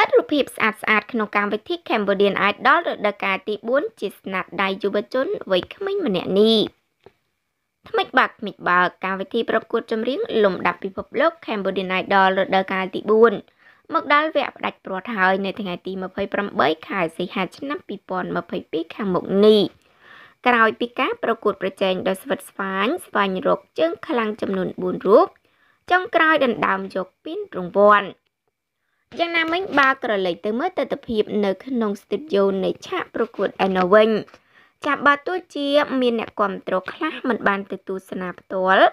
ប៉ាត់រូបភាពស្អាតស្អាតក្នុងកម្មវិធី Cambodian Idol រដូវកាលទី4ជាស្នាដៃយុវជនវ័យក្មេងម្នាក់នេះថ្មិចបាក់ថ្មិចបើកកម្មវិធីប្រកួតចម្រៀងលំដាប់ពិភពលោក Cambodian Idol រដូវកាលទី4មកដល់វគ្គផ្ដាច់ព្រាត់ហើយនៅថ្ងៃទី28ខែសីហាឆ្នាំ2022ខាងមុខនេះក្រោយពីការប្រកួតប្រជែងដោយស្វិតស្វាញស្វែងរកជើងខ្លាំងចំនួន4រូបចុងក្រោយដណ្ដើមយកពានរង្វាន់ យ៉ាងណាមិញបើក្រឡេកទៅមើលទស្សនវិជ្ជានៅក្នុងស្ទូឌីយោនៃឆាកប្រកួតឯណោវិញចាប់បើទោះជាមានអ្នកគ្រប់គ្រងខ្លះមិនបានទៅទស្សនាផ្ទាល់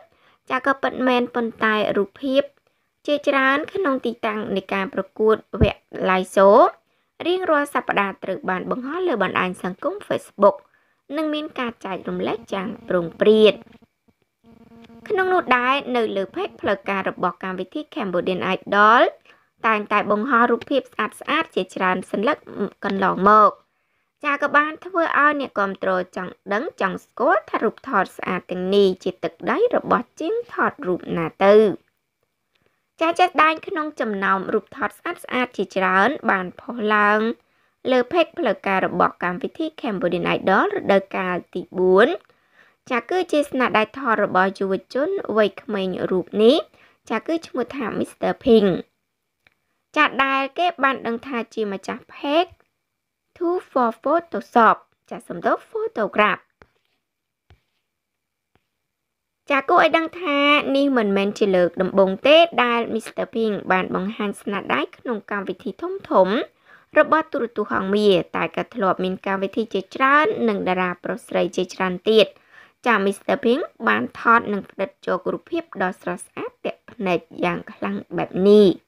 ចាក៏ពិតមែនប៉ុន្តែរូបភាព ជាច្រើនក្នុងទីតាំងនៃការប្រកួតវគ្គ Live Show រៀងរាល់សប្តាហ៍ត្រូវបានបង្ហោះលើបណ្ដាញសង្គម Facebook និងមានការចែករំលែកយ៉ាងប្រងព្រាតក្នុងនោះដែរនៅលើ page ផ្លូវការរបស់កម្មវិធី Cambodian Idol តែងតែបង្ហោះរូបភាពស្អាតស្អាតជាច្រើនសន្លឹកកន្លងមកចាក៏បានធ្វើឲ្យអ្នកគ្រប់គ្រងចង់ដឹងចង់ស្គាល់ថារូបថតស្អាតទាំងនេះជាទឹកដៃរបស់ជាងថតរូបណាទៅចាចាស់ដាញក្នុងចំណោមរូបថតស្អាតស្អាតជាច្រើន បានផុសឡើង លើ page ផ្លូវការរបស់កម្មវិធី Cambodian Idol រដូវកាលទី4ចាគឺជាស្នាដៃថតរបស់យុវជនវ័យក្មេងរូបនេះចាគឺឈ្មោះថា Mr Pink ចាដែលគេបានដឹងថាជាម្ចាស់ page to for Photoshop ចាសំដៅ photograph ចាគួរឲ្យដឹងថានេះមិនមែនជាលើកដំបូងទេដែល Mr Pink បានបង្ហាញស្នាដៃក្នុងកម្មវិធីធំធំ របស់ទូរទស្សន៍ហង្មាតែក៏ធ្លាប់មានកម្មវិធីជាច្រើននិងតារាប្រុសស្រីជាច្រើនទៀតចា Mr Pink បានថតនិងផ្ដិតយករូបភាពដ៏ស្រស់ស្អាតទាក់ភ្នែកយ៉ាងខ្លាំងបែបនេះ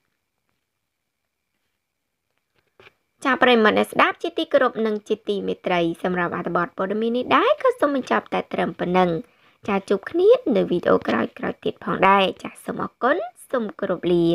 ចាប្រិមត្តអ្នកស្ដាប់ជាទីគោរពនិងជាទីមេត្រីសម្រាប់អត្ថបទព័ត៌មាននេះដែរក៏សូមបញ្ចប់តែត្រឹមប៉ុណ្ណឹងចាជួបគ្នានៅវីដេអូក្រោយៗទៀតផងដែរចាសូមអរគុណសូមគោរពលា